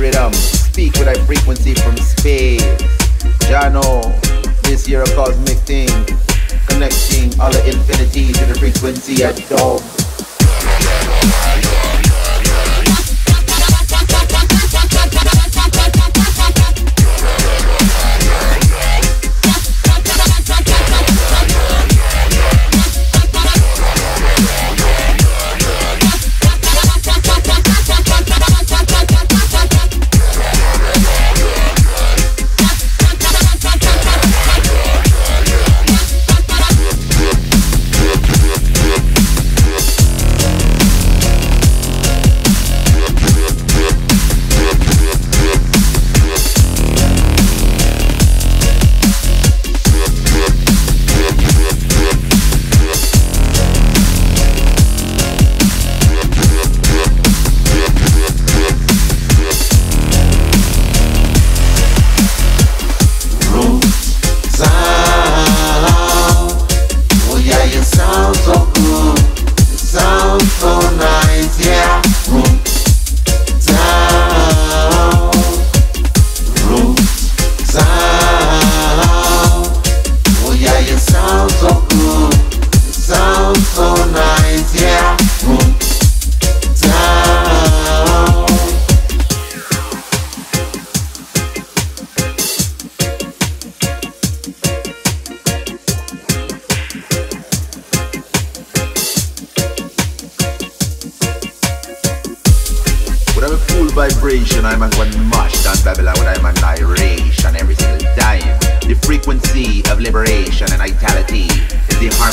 rhythm, speak with a frequency from space. Jano, this year a cosmic thing, connecting all the infinity to the frequency at dog. Vibration, I'm a one mash down Babylon when I'm an annihilation every single time. The frequency of liberation and vitality is the harmony